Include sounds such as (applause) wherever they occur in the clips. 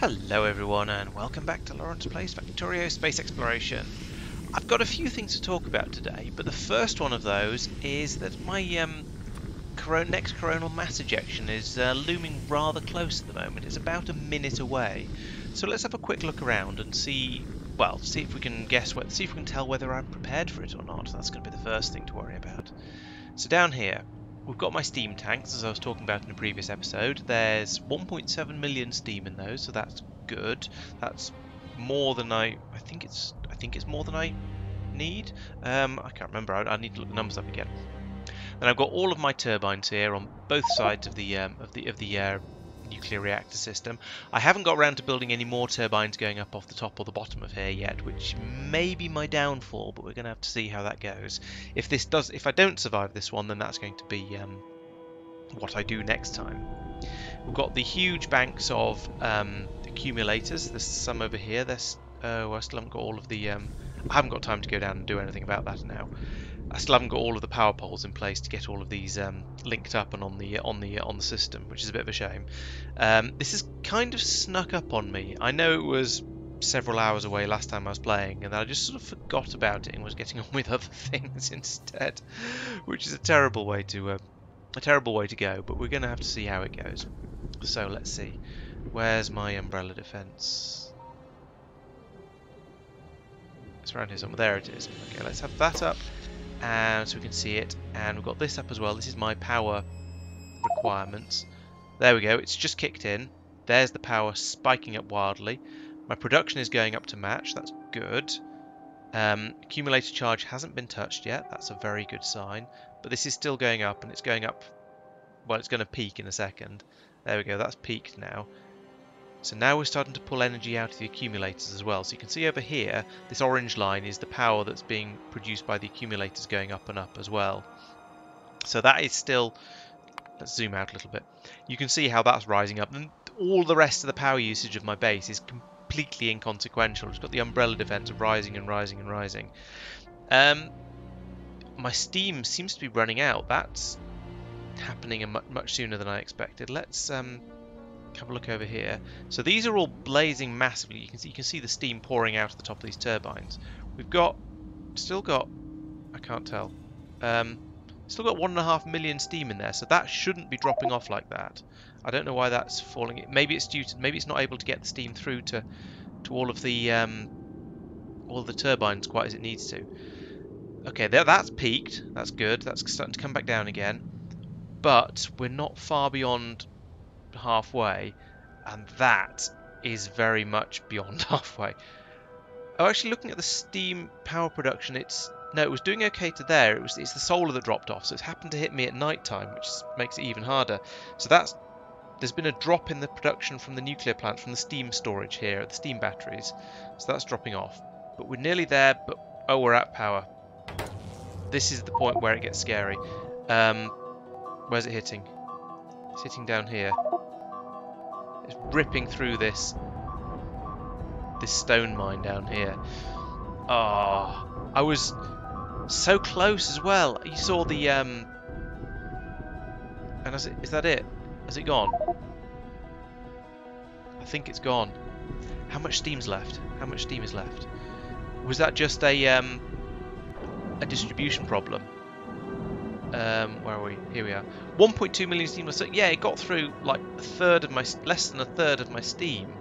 Hello everyone and welcome back to Laurence Plays Factorio Space Exploration. I've got a few things to talk about today, but the first one of those is that my um, coron next coronal mass ejection is uh, looming rather close at the moment. It's about a minute away. So let's have a quick look around and see, well, see if we can guess, what, see if we can tell whether I'm prepared for it or not. That's going to be the first thing to worry about. So down here, We've got my steam tanks, as I was talking about in a previous episode. There's 1.7 million steam in those, so that's good. That's more than I... I think it's... I think it's more than I need. Um, I can't remember. I, I, need to look the numbers up again. Then I've got all of my turbines here on both sides of the um, of the of the uh, nuclear reactor system. I haven't got around to building any more turbines going up off the top or the bottom of here yet, which may be my downfall, but we're going to have to see how that goes. If this does, if I don't survive this one, then that's going to be um, what I do next time. We've got the huge banks of um, accumulators. There's some over here. There's oh, I still haven't got all of the. Um, I haven't got time to go down and do anything about that now. I still haven't got all of the power poles in place to get all of these um, linked up and on the on the on the system, which is a bit of a shame. Um, this has kind of snuck up on me. I know it was several hours away last time I was playing, and I just sort of forgot about it and was getting (laughs) on with other things instead, which is a terrible way to uh, a terrible way to go. But we're going to have to see how it goes. So let's see. Where's my umbrella defense? It's around here somewhere. There it is. Okay, let's have that up and so we can see it. And we've got this up as well. This is my power requirements. There we go. It's just kicked in. There's the power spiking up wildly. My production is going up to match. That's good. Um, accumulator charge hasn't been touched yet. That's a very good sign. But this is still going up and it's going up. Well it's going to peak in a second. There we go. That's peaked now so now we're starting to pull energy out of the accumulators as well. So you can see over here, this orange line is the power that's being produced by the accumulators going up and up as well. So that is still, let's zoom out a little bit. You can see how that's rising up. And all the rest of the power usage of my base is completely inconsequential. It's got the umbrella defense of rising and rising and rising. Um, my steam seems to be running out. That's happening much sooner than I expected. Let's um, have a look over here. So these are all blazing massively. You can see you can see the steam pouring out of the top of these turbines. We've got still got I can't tell. Um, still got one and a half million steam in there, so that shouldn't be dropping off like that. I don't know why that's falling. Maybe it's due to maybe it's not able to get the steam through to to all of the um, all the turbines quite as it needs to. Okay, there, that's peaked. That's good. That's starting to come back down again. But we're not far beyond halfway, and that is very much beyond (laughs) halfway. Oh, actually, looking at the steam power production, it's no, it was doing okay to there. It was it's the solar that dropped off, so it's happened to hit me at night time, which makes it even harder. So that's there's been a drop in the production from the nuclear plant, from the steam storage here, the steam batteries. So that's dropping off. But we're nearly there, but oh, we're at power. This is the point where it gets scary. Um, where's it hitting? It's hitting down here. It's ripping through this this stone mine down here. Oh, I was so close as well. You saw the um, and is, it, is that it? Has it gone? I think it's gone. How much steam's left? How much steam is left? Was that just a um, a distribution problem? Um, where are we? Here we are. 1.2 million steam. So yeah, it got through like a third of my, less than a third of my steam,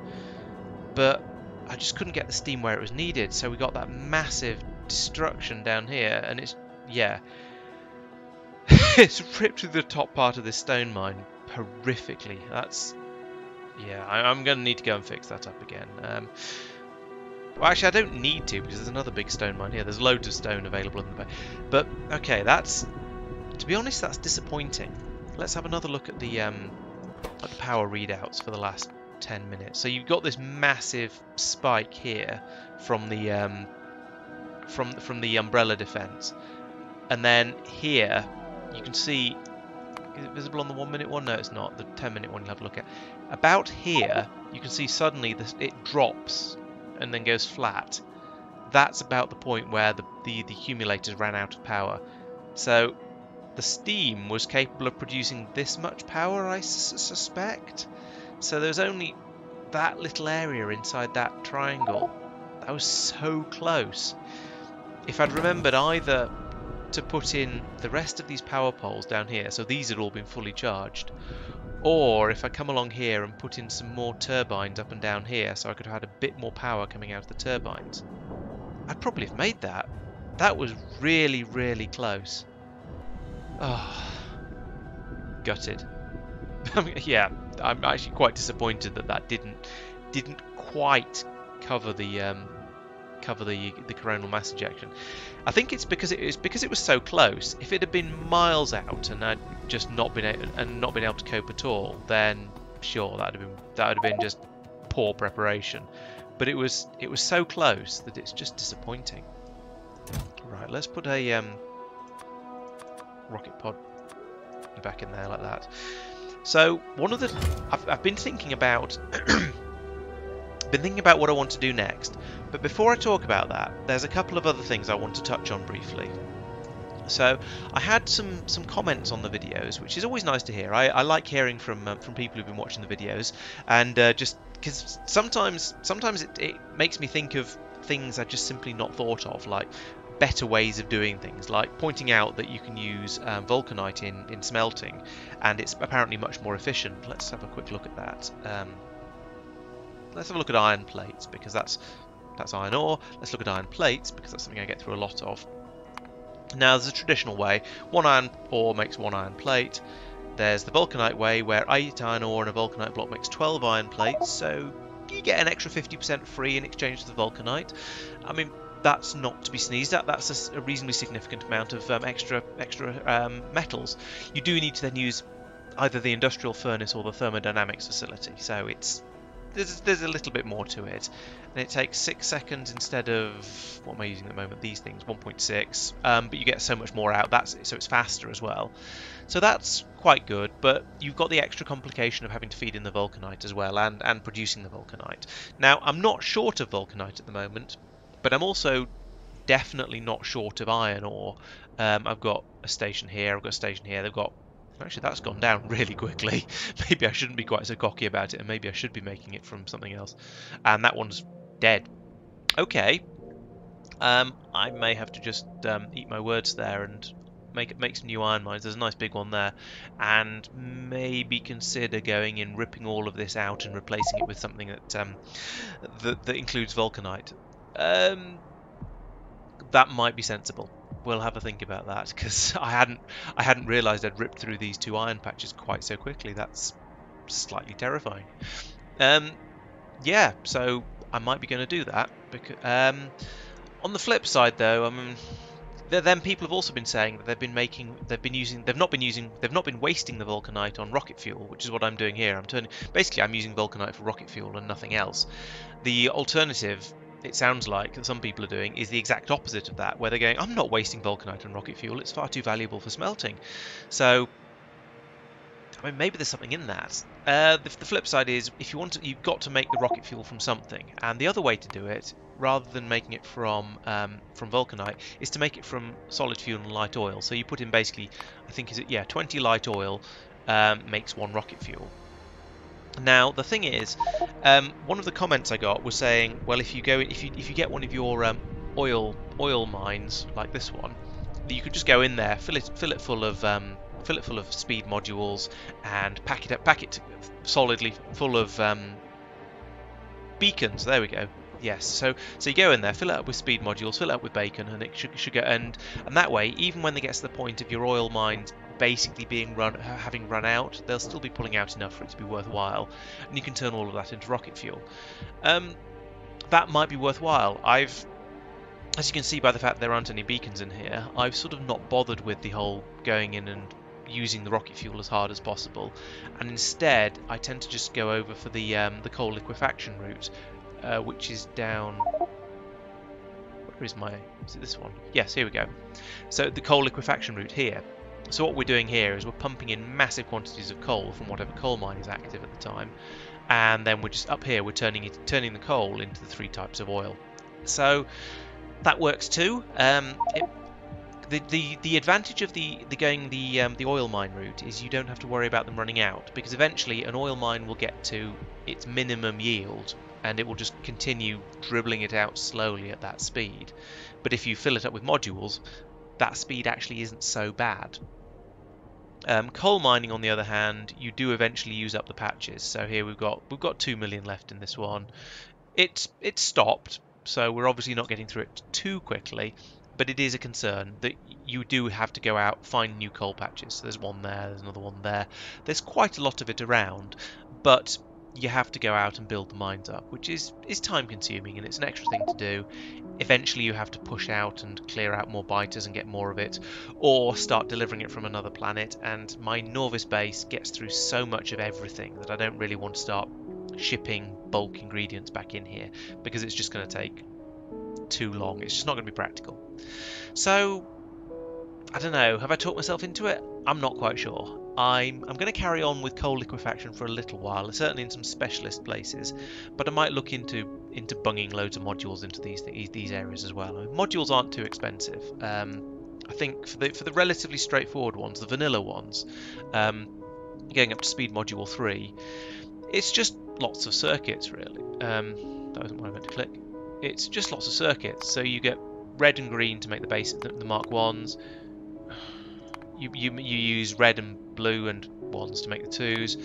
but I just couldn't get the steam where it was needed. So we got that massive destruction down here, and it's yeah, (laughs) it's ripped through the top part of this stone mine horrifically. That's yeah, I, am going to need to go and fix that up again. Um, well, actually, I don't need to because there's another big stone mine here. There's loads of stone available in the bay. But okay, that's to be honest, that's disappointing. Let's have another look at the, um, at the power readouts for the last 10 minutes. So you've got this massive spike here from the um, from from the umbrella defense, and then here you can see is it visible on the one minute one? No, it's not. The 10 minute one you'll have a look at. About here, you can see suddenly this, it drops and then goes flat. That's about the point where the, the, the accumulators ran out of power. So the steam was capable of producing this much power, I suspect. So there's only that little area inside that triangle, that was so close. If I'd remembered either to put in the rest of these power poles down here, so these had all been fully charged, or if I come along here and put in some more turbines up and down here so I could have had a bit more power coming out of the turbines, I'd probably have made that. That was really, really close. Oh, gutted. (laughs) yeah, I'm actually quite disappointed that that didn't didn't quite cover the um, cover the the coronal mass ejection. I think it's because it was because it was so close. If it had been miles out and I'd just not been able, and not been able to cope at all, then sure that'd have been that would have been just poor preparation. But it was it was so close that it's just disappointing. Right, let's put a um, rocket pod back in there like that. So one of the I've, I've been thinking about (clears throat) been thinking about what I want to do next, but before I talk about that, there's a couple of other things I want to touch on briefly. So I had some some comments on the videos, which is always nice to hear. I, I like hearing from um, from people who've been watching the videos, and uh, just because sometimes sometimes it, it makes me think of things I just simply not thought of, like better ways of doing things, like pointing out that you can use um, vulcanite in, in smelting, and it's apparently much more efficient. Let's have a quick look at that. Um, let's have a look at iron plates, because that's that's iron ore. Let's look at iron plates, because that's something I get through a lot of. Now, there's a traditional way. One iron ore makes one iron plate. There's the vulcanite way, where 8 iron ore and a vulcanite block makes 12 iron plates, so you get an extra 50% free in exchange for the vulcanite. I mean, that's not to be sneezed at. That's a, a reasonably significant amount of um, extra extra um, metals. You do need to then use either the industrial furnace or the thermodynamics facility. So it's there's there's a little bit more to it, and it takes six seconds instead of what am I using at the moment? These things 1.6, um, but you get so much more out. That's so it's faster as well. So that's quite good, but you've got the extra complication of having to feed in the vulcanite as well and and producing the vulcanite. Now I'm not short of vulcanite at the moment but I'm also definitely not short of iron ore. Um, I've got a station here, I've got a station here, they've got... Actually, that's gone down (laughs) really quickly. maybe I shouldn't be quite so cocky about it, and maybe I should be making it from something else. And that one's dead. Okay. Um, I may have to just um, eat my words there and make make some new iron mines. There's a nice big one there, and maybe consider going in, ripping all of this out and replacing it with something that um, that, that includes vulcanite. Um, that might be sensible. We'll have a think about that because (laughs) I hadn't I hadn't realised I'd ripped through these two iron patches quite so quickly. That's slightly terrifying. Um, yeah, so I might be going to do that. Because um, on the flip side, though, I mean, then people have also been saying that they've been making, they've been using, they've not been using, they've not been wasting the vulcanite on rocket fuel, which is what I'm doing here. I'm turning, basically, I'm using vulcanite for rocket fuel and nothing else. The alternative it sounds like that some people are doing is the exact opposite of that, where they're going, I'm not wasting vulcanite and rocket fuel, it's far too valuable for smelting. So, I mean, maybe there's something in that. Uh, the, the, flip side is, if you want to, you've got to make the rocket fuel from something, and the other way to do it, rather than making it from um, from vulcanite, is to make it from solid fuel and light oil. So you put in basically, I think is it yeah, 20 light oil um, makes one rocket fuel. Now the thing is, um, one of the comments I got was saying, well, if you go, if you if you get one of your um, oil oil mines like this one, you could just go in there, fill it fill it full of um, fill it full of speed modules, and pack it up, pack it solidly full of um, beacons. There we go. Yes, so so you go in there, fill it up with speed modules, fill it up with bacon, and it should, should go and and that way, even when they get to the point of your oil mine basically being run, having run out, they'll still be pulling out enough for it to be worthwhile, and you can turn all of that into rocket fuel. Um, that might be worthwhile. I've, as you can see by the fact there aren't any beacons in here, I've sort of not bothered with the whole going in and using the rocket fuel as hard as possible, and instead I tend to just go over for the um, the coal liquefaction route, uh, which is down. Where is my? Is it this one? Yes, here we go. So the coal liquefaction route here. So what we're doing here is we're pumping in massive quantities of coal from whatever coal mine is active at the time, and then we're just up here we're turning it, turning the coal into the three types of oil. So that works too. Um, it, the, the the advantage of the the going the um, the oil mine route is you don't have to worry about them running out because eventually an oil mine will get to its minimum yield and it will just continue dribbling it out slowly at that speed. But if you fill it up with modules, that speed actually isn't so bad. Um, coal mining, on the other hand, you do eventually use up the patches. So here we've got we've got two million left in this one. It's it's stopped, so we're obviously not getting through it too quickly. But it is a concern that you do have to go out find new coal patches. So there's one there, there's another one there. There's quite a lot of it around, but you have to go out and build the mines up, which is, is time consuming and it's an extra thing to do. Eventually you have to push out and clear out more biters and get more of it, or start delivering it from another planet, and my Nauvis base gets through so much of everything that I don't really want to start shipping bulk ingredients back in here, because it's just going to take too long. It's just not going to be practical. So, I don't know, have I talked myself into it? I'm not quite sure. I'm, I'm going to carry on with coal liquefaction for a little while, certainly in some specialist places, but I might look into into bunging loads of modules into these these areas as well. I mean, modules aren't too expensive. Um, I think for the for the relatively straightforward ones, the vanilla ones, um, getting up to speed module three, it's just lots of circuits really. Um, that wasn't what I meant to click. It's just lots of circuits. So you get red and green to make the base the, the Mark ones. You, you you use red and blue and ones to make the twos,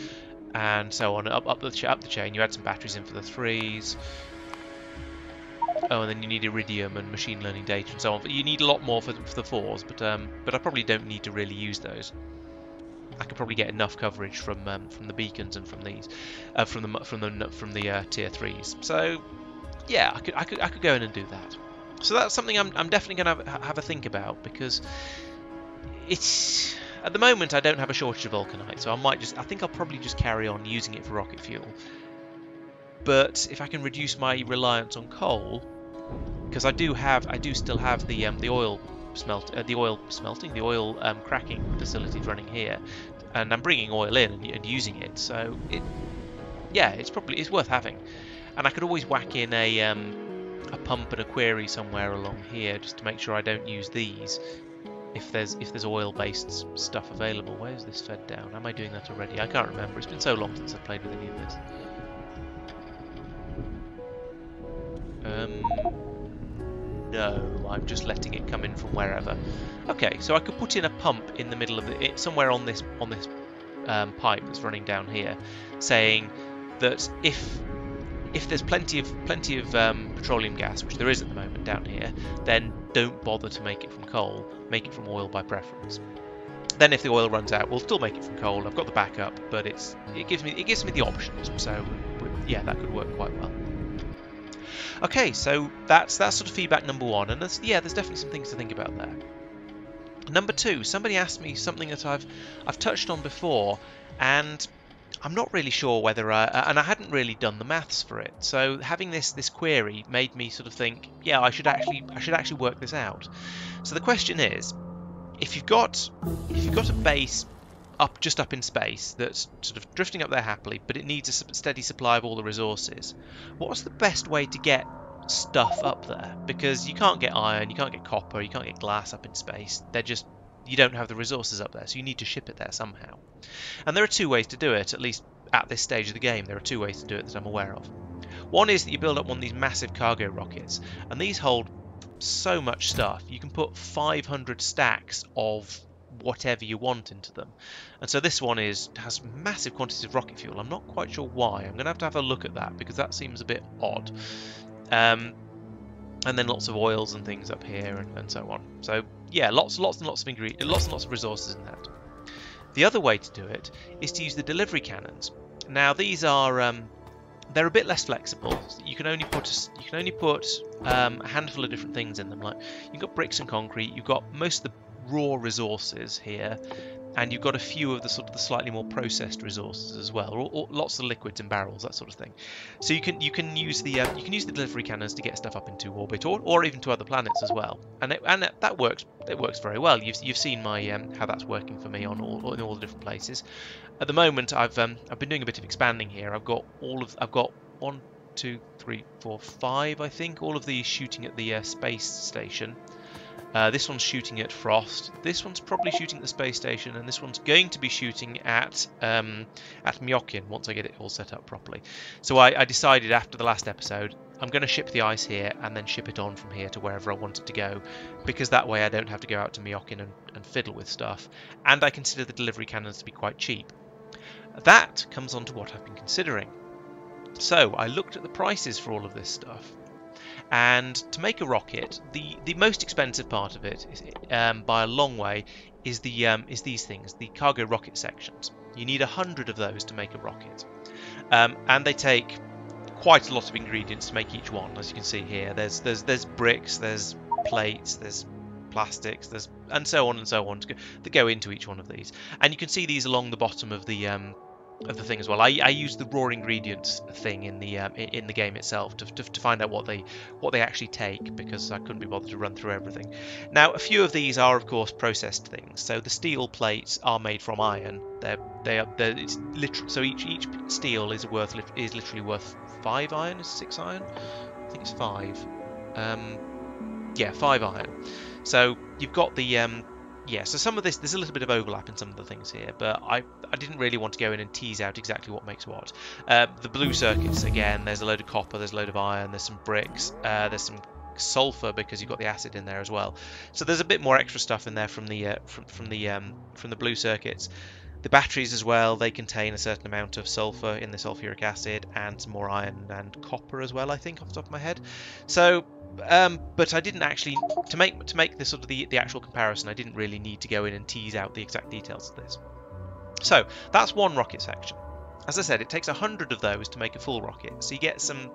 and so on up up the up the chain. You add some batteries in for the threes. Oh, and then you need iridium and machine learning data and so on. But you need a lot more for, for the fours, but um, but I probably don't need to really use those. I could probably get enough coverage from um, from the beacons and from these, uh, from the from the from the uh, tier threes. So yeah, I could I could I could go in and do that. So that's something I'm I'm definitely going to have, have a think about because it's at the moment, I don't have a shortage of vulcanite, so I might just, I think I'll probably just carry on using it for rocket fuel. But if I can reduce my reliance on coal, because I do have, I do still have the um, the oil smelt, uh, the oil smelting, the oil um, cracking facilities running here, and I'm bringing oil in and, and using it. So it, yeah, it's probably it's worth having. And I could always whack in a um, a pump and a quarry somewhere along here just to make sure I don't use these if there's if there's oil-based stuff available. Where's this fed down? Am I doing that already? I can't remember. It's been so long since I've played with any of this. Um, no, I'm just letting it come in from wherever. Okay, so I could put in a pump in the middle of it, somewhere on this on this um, pipe that's running down here, saying that if if there's plenty of plenty of um, petroleum gas, which there is at the moment down here, then don't bother to make it from coal. Make it from oil by preference. Then, if the oil runs out, we'll still make it from coal. I've got the backup, but it's it gives me it gives me the options. So yeah, that could work quite well. Okay, so that's that's sort of feedback number one, and yeah, there's definitely some things to think about there. Number two, somebody asked me something that I've I've touched on before, and I'm not really sure whether I, and I hadn't really done the maths for it. So having this this query made me sort of think, yeah, I should actually I should actually work this out. So the question is, if you've got if you've got a base up just up in space that's sort of drifting up there happily, but it needs a steady supply of all the resources, what's the best way to get stuff up there? Because you can't get iron, you can't get copper, you can't get glass up in space. They're just you don't have the resources up there, so you need to ship it there somehow. And there are two ways to do it, at least at this stage of the game. There are two ways to do it that I'm aware of. One is that you build up one of these massive cargo rockets, and these hold so much stuff. You can put 500 stacks of whatever you want into them. And so this one is has massive quantities of rocket fuel. I'm not quite sure why. I'm going to have to have a look at that because that seems a bit odd. Um, and then lots of oils and things up here and, and so on. So yeah, lots, lots and lots of ingredients, lots and lots of resources in that. The other way to do it is to use the delivery cannons. Now these are um, they're a bit less flexible. You can only put you can only put um, a handful of different things in them. Like you've got bricks and concrete, you've got most of the raw resources here, and you've got a few of the sort of the slightly more processed resources as well, or, or lots of liquids and barrels, that sort of thing. So you can you can use the um, you can use the delivery cannons to get stuff up into orbit, or, or even to other planets as well, and it, and it, that works it works very well. You've you've seen my um, how that's working for me on all in all the different places. At the moment, I've um, I've been doing a bit of expanding here. I've got all of I've got one, two, three, four, five, I think, all of these shooting at the uh, space station Uh, this one's shooting at Frost. This one's probably shooting at the space station, and this one's going to be shooting at um, at Myokin once I get it all set up properly. So I, I decided after the last episode, I'm going to ship the ice here and then ship it on from here to wherever I want it to go, because that way I don't have to go out to Myokin and, and fiddle with stuff. And I consider the delivery cannons to be quite cheap. That comes on to what I've been considering. So I looked at the prices for all of this stuff and to make a rocket, the, the most expensive part of it, is, um, by a long way, is the um, is these things, the cargo rocket sections. You need a hundred of those to make a rocket, um, and they take quite a lot of ingredients to make each one. As you can see here, there's there's there's bricks, there's plates, there's plastics, there's and so on and so on that go into each one of these. And you can see these along the bottom of the um, of the thing as well. I, I use the raw ingredients thing in the um, in the game itself to, to, to, find out what they what they actually take because I couldn't be bothered to run through everything. Now a few of these are of course processed things. So the steel plates are made from iron. They're they are they're, it's literal. So each each steel is worth is literally worth five iron, is six iron? I think it's five. Um, yeah, five iron. So you've got the um, yeah, so some of this, there's a little bit of overlap in some of the things here, but I, I didn't really want to go in and tease out exactly what makes what. Uh, the blue circuits, again, there's a load of copper, there's a load of iron, there's some bricks, uh, there's some sulfur because you've got the acid in there as well. So there's a bit more extra stuff in there from the uh, from, from the um, from the blue circuits. The batteries as well, they contain a certain amount of sulfur in the sulfuric acid and some more iron and copper as well, I think, off the top of my head. So um, but I didn't actually to make to make this sort of the the actual comparison. I didn't really need to go in and tease out the exact details of this. So that's one rocket section. As I said, it takes a hundred of those to make a full rocket, so you get some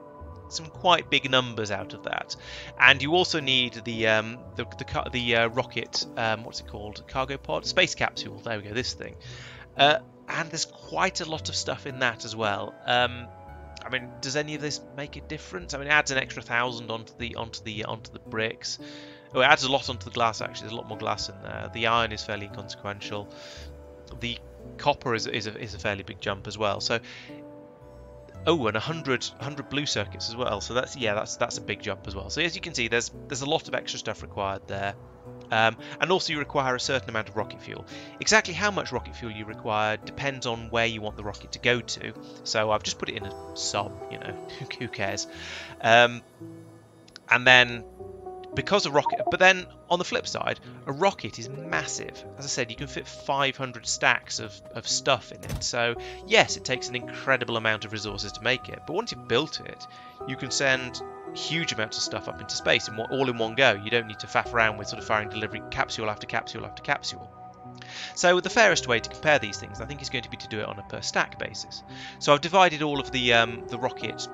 some quite big numbers out of that. And you also need the um, the the, the uh, rocket um, what's it called cargo pod space capsule. There we go, this thing. Uh, and there's quite a lot of stuff in that as well. Um, I mean, does any of this make a difference? I mean, it adds an extra thousand onto the onto the onto the bricks. Oh, it adds a lot onto the glass. Actually, there's a lot more glass in there. The iron is fairly inconsequential. The copper is is a, is a fairly big jump as well. So, oh, and 100, 100 blue circuits as well. So that's yeah, that's that's a big jump as well. So as you can see, there's there's a lot of extra stuff required there. Um, and also you require a certain amount of rocket fuel. Exactly how much rocket fuel you require depends on where you want the rocket to go to. So I've just put it in a sum, you know, (laughs) who cares. Um, and then because a rocket but then on the flip side a rocket is massive as i said you can fit 500 stacks of, of stuff in it so yes it takes an incredible amount of resources to make it but once you've built it you can send huge amounts of stuff up into space and all in one go. You don't need to faff around with sort of firing delivery capsule after capsule after capsule. So the fairest way to compare these things, I think, is going to be to do it on a per stack basis. So I've divided all of the um, the rocket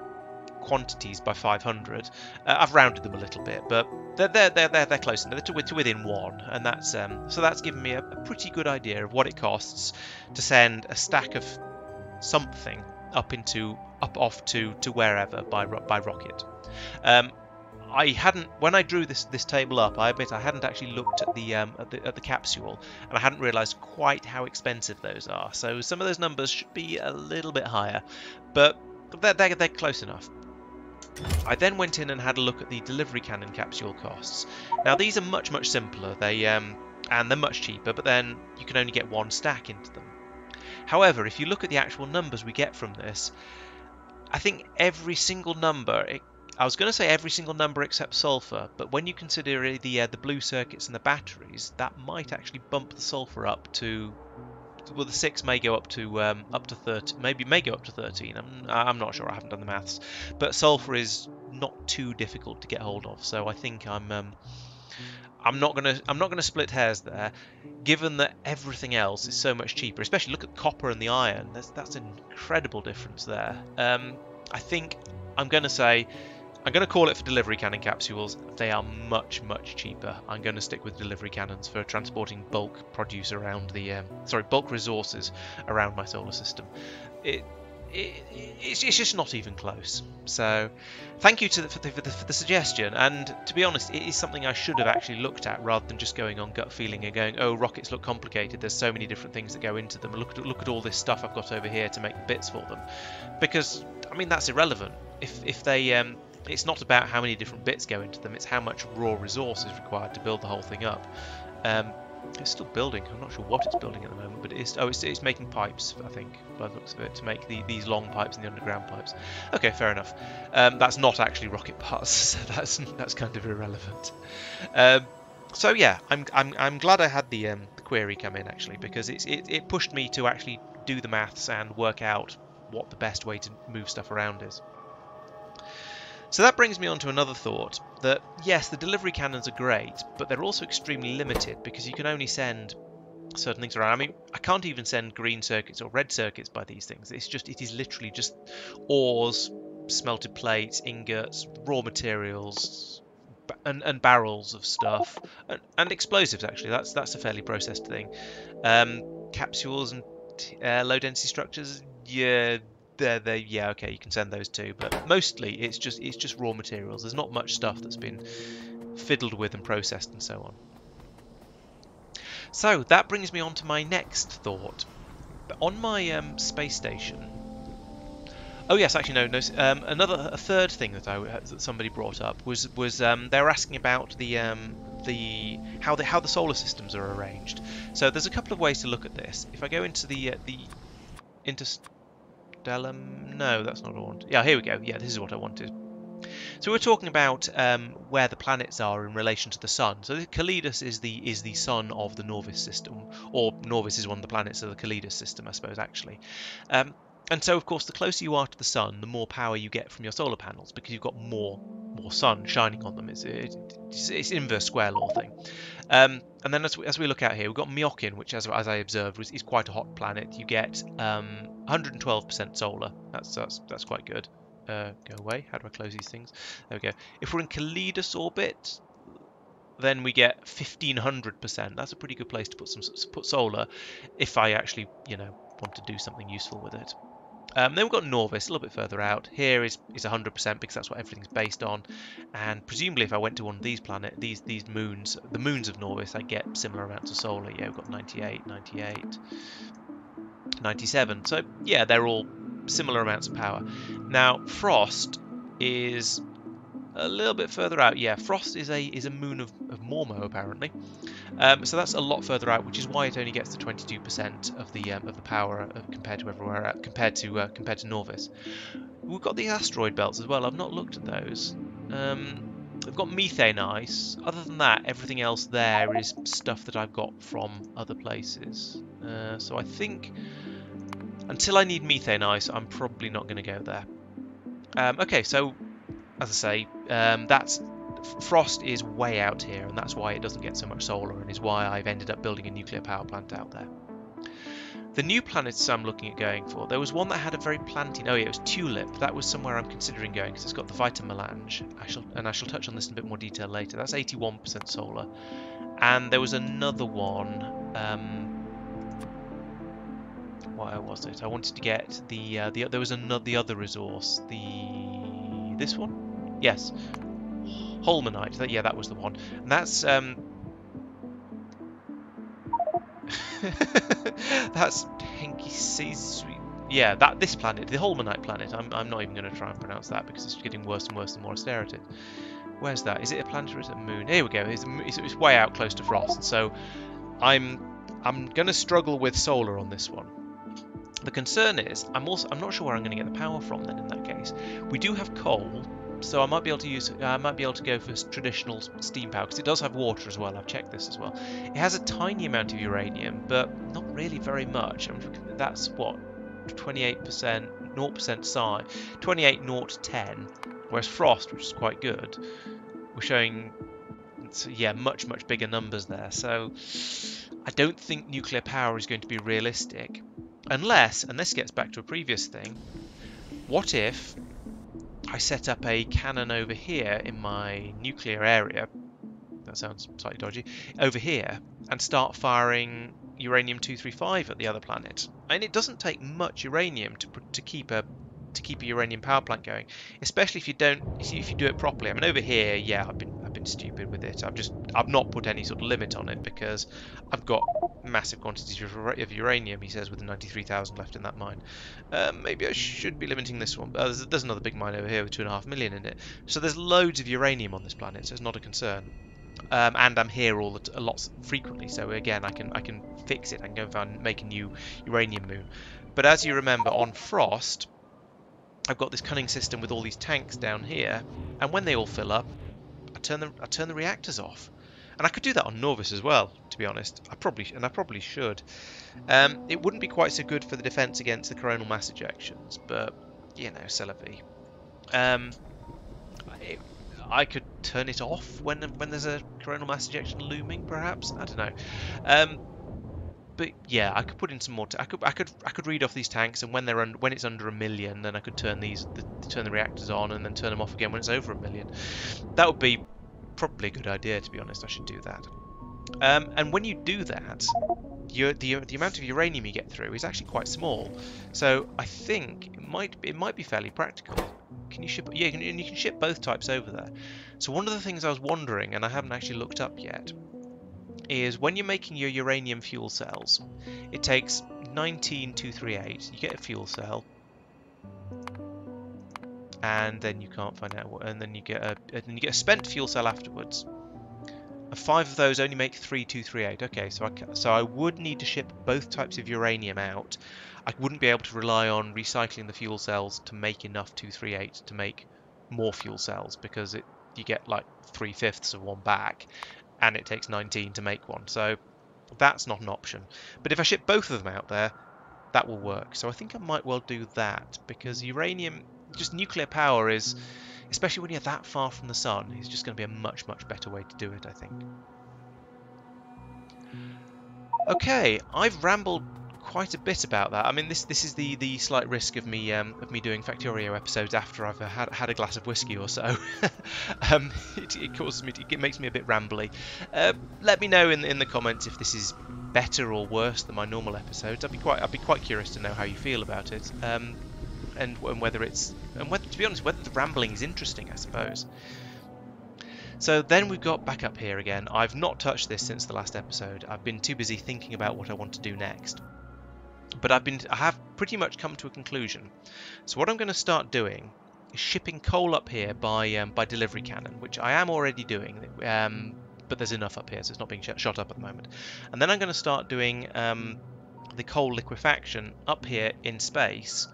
quantities by 500. Uh, I've rounded them a little bit, but they're they're they're they're, they're close enough. They're to, to, within one, and that's um, so that's given me a, a pretty good idea of what it costs to send a stack of something up into up off to to wherever by by rocket. Um, I hadn't when I drew this this table up. I admit I hadn't actually looked at the um, at the, at the capsule, and I hadn't realised quite how expensive those are. So some of those numbers should be a little bit higher, but they're, they're, they're close enough. I then went in and had a look at the delivery cannon capsule costs. Now these are much much simpler. They um, and they're much cheaper, but then you can only get one stack into them. However, if you look at the actual numbers we get from this, I think every single number it I was going to say every single number except sulfur, but when you consider the uh, the blue circuits and the batteries, that might actually bump the sulfur up to. Well, the six may go up to um, up to 30, maybe may go up to 13. I'm I'm not sure. I haven't done the maths, but sulfur is not too difficult to get hold of, so I think I'm um, I'm not gonna I'm not gonna split hairs there, given that everything else is so much cheaper. Especially look at copper and the iron. That's that's an incredible difference there. Um, I think I'm gonna say I'm going to call it for delivery cannon capsules. They are much, much cheaper. I'm going to stick with delivery cannons for transporting bulk produce around the, um, sorry, bulk resources around my solar system. It, it, it's, it's, just not even close. So, thank you the, for, the, for, the, for, the, suggestion. And to be honest, it is something I should have actually looked at rather than just going on gut feeling and going, "Oh, rockets look complicated. There's so many different things that go into them. Look at look at all this stuff I've got over here to make bits for them." Because I mean, that's irrelevant. If if they um, it's not about how many different bits go into them, it's how much raw resource is required to build the whole thing up. Um, it's still building. I'm not sure what it's building at the moment, but it is. Oh, it's, it's making pipes, I think, by the looks of it, to make the, these long pipes and the underground pipes. Okay, fair enough. Um, that's not actually rocket parts, (laughs) so that's that's kind of irrelevant. Um, so yeah, I'm, I'm I'm glad I had the um, the query come in actually because it's it, it pushed me to actually do the maths and work out what the best way to move stuff around is. So that brings me on to another thought that yes, the delivery cannons are great, but they're also extremely limited because you can only send certain things around. I mean, I can't even send green circuits or red circuits by these things. It's just, it is literally just ores, smelted plates, ingots, raw materials, and, and barrels of stuff, and, and, explosives. Actually, that's that's a fairly processed thing. Um, capsules and uh, low density structures, yeah, they're, they're yeah okay you can send those too but mostly it's just it's just raw materials. There's not much stuff that's been fiddled with and processed and so on. So that brings me on to my next thought. On my um, space station oh yes actually no no um, another a third thing that I that somebody brought up was was um, they were asking about the um, the how the how the solar systems are arranged. So there's a couple of ways to look at this. If I go into the uh, the inter Stellum? No, that's not what I want. Yeah, here we go. Yeah, this is what I wanted. So we're talking about um, where the planets are in relation to the Sun. So Calidus is the is the sun of the Nauvis system, or Nauvis is one of the planets of the Calidus system, I suppose, actually. Um, and so, of course, the closer you are to the sun, the more power you get from your solar panels because you've got more more sun shining on them. It's, it's, it's inverse square law thing. Um, and then as we, as we, look out here, we've got Miokin, which, as, as I observed, is, is, quite a hot planet. You get um, 112% solar. That's, that's that's quite good. Uh, go away. How do I close these things? There we go. If we're in Calidus orbit, then we get 1500%. That's a pretty good place to put some put solar if I actually, you know, want to do something useful with it. Um, then we've got Nauvis a little bit further out. Here is is 100% because that's what everything's based on. And presumably, if I went to one of these planet, these these moons, the moons of Nauvis, I get similar amounts of solar. Yeah, we've got 98, 98, 97. So yeah, they're all similar amounts of power. Now Frost is a little bit further out. Yeah, Frost is a is a moon of, of Mormo apparently. Um, so that's a lot further out, which is why it only gets the 22% of the um, of the power uh, compared to everywhere uh, compared to uh, compared to Nauvis. We've got the asteroid belts as well. I've not looked at those. Um, I've got methane ice. Other than that, everything else there is stuff that I've got from other places. Uh, so I think until I need methane ice, I'm probably not going to go there. Um, okay, so as I say, um, that's Frost is way out here, and that's why it doesn't get so much solar, and is why I've ended up building a nuclear power plant out there. The new planets I'm looking at going for, there was one that had a very planting. Oh yeah, it was Tulip. That was somewhere I'm considering going because it's got the Vitamelange. I shall, and I shall touch on this in a bit more detail later. That's 81% solar. And there was another one. Um, what was it? I wanted to get the uh, the there was another the other resource. The this one, yes, Holmanite. That, yeah, that was the one. And that's um, (laughs) that's Henki Yeah, that this planet, the Holmanite planet. I'm I'm not even going to try and pronounce that because it's getting worse and worse the more I stare at it. Where's that? Is it a planet or is it a moon? Here we go. It's, it's, it's way out close to frost. So I'm I'm going to struggle with solar on this one. The concern is I'm also I'm not sure where I'm going to get the power from then in that case. We do have coal, so I might be able to use I might be able to go for traditional steam power because it does have water as well. I've checked this as well. It has a tiny amount of uranium, but not really very much. I mean, that's what 28%, 0% psi, 28, 0 10. Whereas frost, which is quite good, we're showing yeah much much bigger numbers there. So I don't think nuclear power is going to be realistic, unless and this gets back to a previous thing. What if I set up a cannon over here in my nuclear area, that sounds slightly dodgy, over here, and start firing uranium-235 at the other planet. And it doesn't take much uranium to, to keep a to keep a uranium power plant going, especially if you don't if you do it properly. I mean, over here, yeah, I've been Being stupid with it. I've just I've not put any sort of limit on it because I've got massive quantities of, of uranium. He says with 93,000 left in that mine. Um, maybe I should be limiting this one. Uh, there's, there's another big mine over here with two and a half million in it. So there's loads of uranium on this planet, so it's not a concern. Um, and I'm here all the a lot frequently, so again I can I can fix it. I can go and find, make a new uranium moon. But as you remember, on Frost, I've got this cunning system with all these tanks down here, and when they all fill up, turn the I turn the reactors off. And I could do that on Nauvis as well, to be honest. I probably and I probably should. Um, it wouldn't be quite so good for the defense against the coronal mass ejections, but you know, c'est. Um, I could turn it off when when there's a coronal mass ejection looming, perhaps. I don't know. Um, but yeah, I could put in some more. I could I could I could read off these tanks, and when they're un when it's under a million, then I could turn these the, turn the reactors on, and then turn them off again when it's over a million. That would be probably a good idea, to be honest. I should do that. Um, and when you do that, the the amount of uranium you get through is actually quite small. So I think it might it might be fairly practical. Can you ship? Yeah, and you can ship both types over there. So one of the things I was wondering, and I haven't actually looked up yet, is when you're making your uranium fuel cells, it takes 19238. You get a fuel cell, and then you can't find out what, and then you get a, and you get a spent fuel cell afterwards. Five of those only make 3238. Okay, so I so I would need to ship both types of uranium out. I wouldn't be able to rely on recycling the fuel cells to make enough 238 to make more fuel cells because it you get like three fifths of one back, and it takes 19 to make one. So that's not an option. But if I ship both of them out there, that will work. So I think I might well do that because uranium, just nuclear power is, especially when you're that far from the sun, is just going to be a much, much better way to do it, I think. Okay, I've rambled quite a bit about that. I mean, this this is the the slight risk of me um, of me doing Factorio episodes after I've had had a glass of whiskey or so. (laughs) um, it, it, causes me, to, it makes me a bit rambly. Uh, let me know in in the comments if this is better or worse than my normal episodes. I'd be quite I'd be quite curious to know how you feel about it. Um, and, and whether it's and whether to be honest whether the rambling is interesting, I suppose. So then we've got back up here again. I've not touched this since the last episode. I've been too busy thinking about what I want to do next but I've been I have pretty much come to a conclusion. So what I'm going to start doing is shipping coal up here by um, by delivery cannon, which I am already doing. Um, but there's enough up here, so it's not being sh shot up at the moment. And then I'm going to start doing um, the coal liquefaction up here in space,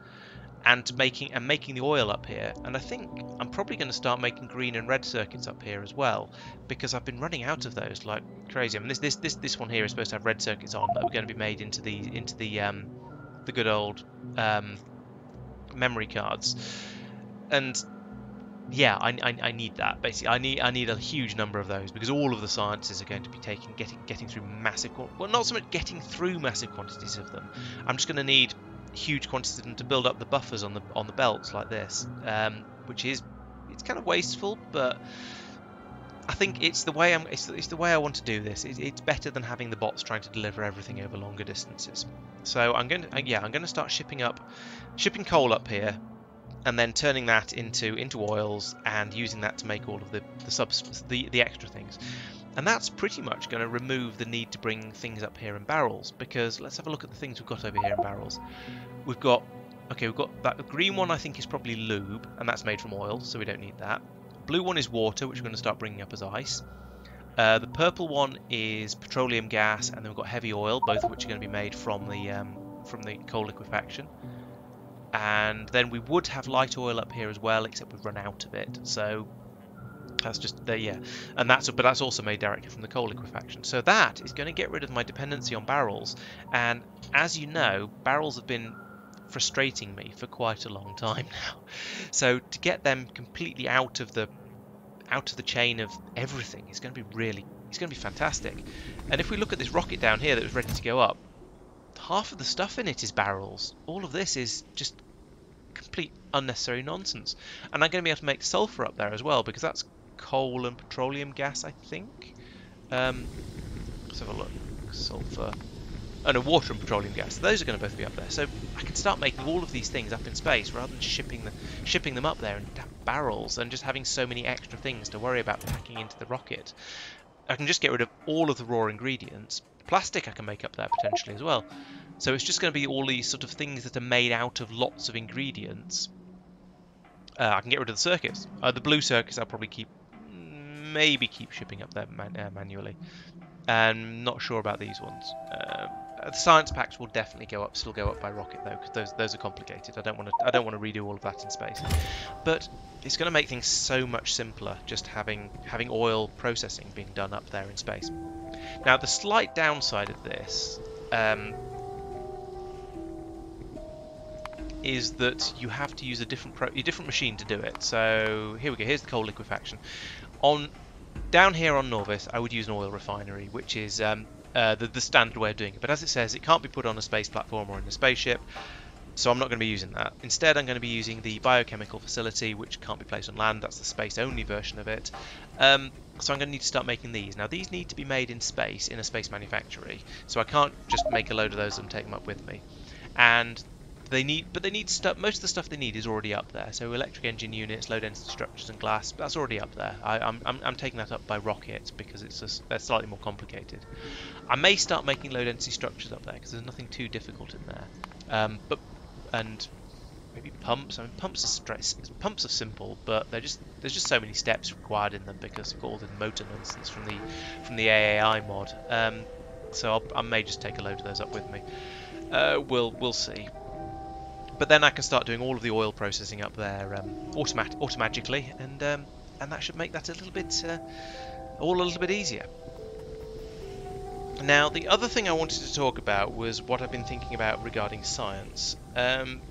and making and making the oil up here. And I think I'm probably going to start making green and red circuits up here as well, because I've been running out of those like crazy. I mean, this this this this one here is supposed to have red circuits on that are going to be made into the into the um, the good old um, memory cards, and yeah, I, I, I, need that basically. I need I need a huge number of those because all of the sciences are going to be taking getting getting through massive well not so much getting through massive quantities of them. I'm just going to need huge quantities of them to build up the buffers on the on the belts like this, um, which is it's kind of wasteful, but I think it's the way I'm it's, it's the way I want to do this. It, it's better than having the bots trying to deliver everything over longer distances. So I'm going to uh, yeah I'm going to start shipping up shipping coal up here and then turning that into into oils and using that to make all of the the subs the the extra things. And that's pretty much going to remove the need to bring things up here in barrels, because let's have a look at the things we've got over here in barrels. We've got, okay, we've got that green one I think is probably lube, and that's made from oil, so we don't need that. Blue one is water, which we're going to start bringing up as ice. Uh, the purple one is petroleum gas, and then we've got heavy oil, both of which are going to be made from the um, from the coal liquefaction. And then we would have light oil up here as well, except we've run out of it. So that's just there, yeah. And that's but that's also made directly from the coal liquefaction. So that is going to get rid of my dependency on barrels. And as you know, barrels have been frustrating me for quite a long time (laughs) now. So to get them completely out of the out of the chain of everything is going to be really it's going to be fantastic. And if we look at this rocket down here that was ready to go up, half of the stuff in it is barrels. All of this is just complete unnecessary nonsense. And I'm going to be able to make sulfur up there as well because that's coal and petroleum gas, I think. Um, let's have a look. Sulfur. Oh no, water and petroleum gas. Those are going to both be up there. So I can start making all of these things up in space rather than shipping them, shipping them up there in barrels and just having so many extra things to worry about packing into the rocket. I can just get rid of all of the raw ingredients. Plastic I can make up there potentially as well. So it's just going to be all these sort of things that are made out of lots of ingredients. Uh, I can get rid of the circuits. Uh, the blue circuits I'll probably keep, maybe keep shipping up there man uh, manually. And not sure about these ones. Uh, the science packs will definitely go up, still go up by rocket though, because those those are complicated. I don't want to I don't want to redo all of that in space. But it's going to make things so much simpler just having having oil processing being done up there in space. Now the slight downside of this um, is that you have to use a different a different machine to do it. So here we go. Here's the coal liquefaction. On down here on Nauvis, I would use an oil refinery, which is um, uh, the, the standard way of doing it. But as it says, it can't be put on a space platform or in a spaceship. So I'm not going to be using that. Instead, I'm going to be using the biochemical facility, which can't be placed on land. That's the space-only version of it. Um, so I'm going to need to start making these. Now, these need to be made in space, in a space manufactory. So I can't just make a load of those and take them up with me. And they need, but they need stuff. Most of the stuff they need is already up there. So electric engine units, low density structures, and glass. That's already up there. I, am I'm, I'm taking that up by rocket because it's just, they're slightly more complicated. I may start making low density structures up there because there's nothing too difficult in there. Um, but and maybe pumps. I mean, pumps are stress. Pumps are simple, but they're just there's just so many steps required in them because of all the motor nonsense from the from the AAI mod. Um, so I'll, i may just take a load of those up with me. Uh, we'll we'll see. But then I can start doing all of the oil processing up there um, automat automatically, and um, and that should make that a little bit uh, all a little bit easier. Now, the other thing I wanted to talk about was what I've been thinking about regarding science. Um,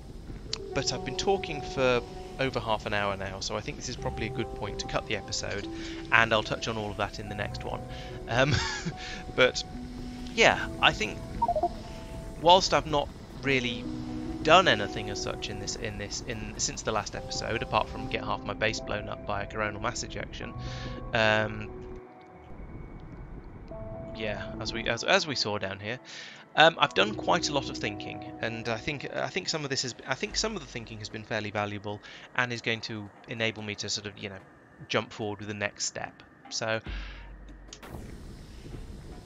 but I've been talking for over half an hour now, so I think this is probably a good point to cut the episode, and I'll touch on all of that in the next one. Um, (laughs) but yeah, I think whilst I've not really done anything as such in this in this in since the last episode, apart from get half my base blown up by a coronal mass ejection. Um, yeah, as we as, as we saw down here, um, I've done quite a lot of thinking, and I think I think some of this is I think some of the thinking has been fairly valuable, and is going to enable me to sort of you know jump forward with the next step. So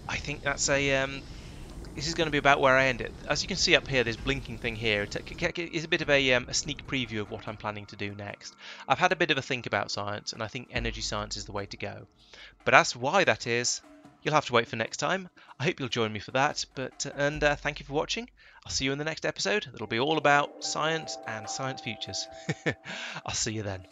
I think that's a um, this is going to be about where I end it. As you can see up here, this blinking thing here is a bit of a, um, a, sneak preview of what I'm planning to do next. I've had a bit of a think about science, and I think energy science is the way to go. But as to why that is, you'll have to wait for next time. I hope you'll join me for that. But and uh, thank you for watching. I'll see you in the next episode. It'll be all about science and science futures. (laughs) I'll see you then.